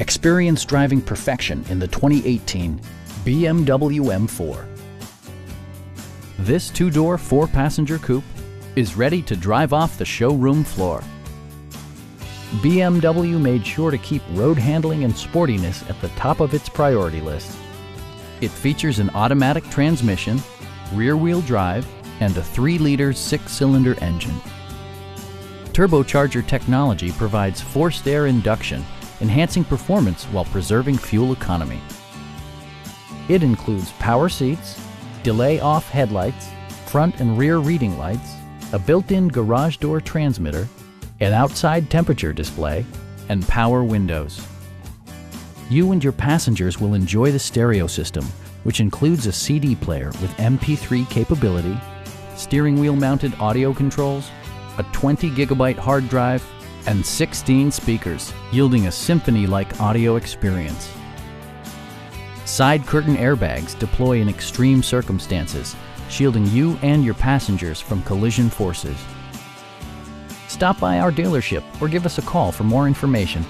Experience driving perfection in the 2018 BMW M4. This two-door, four-passenger coupe is ready to drive off the showroom floor. BMW made sure to keep road handling and sportiness at the top of its priority list. It features an automatic transmission, rear-wheel drive, and a 3-liter six-cylinder engine. Turbocharger technology provides forced air induction, enhancing performance while preserving fuel economy. It includes power seats, delay-off headlights, front and rear reading lights, a built-in garage door transmitter, an outside temperature display, and power windows. You and your passengers will enjoy the stereo system, which includes a CD player with MP3 capability, steering wheel mounted audio controls, a 20 gigabyte hard drive, and 16 speakers, yielding a symphony-like audio experience. Side curtain airbags deploy in extreme circumstances, shielding you and your passengers from collision forces. Stop by our dealership or give us a call for more information.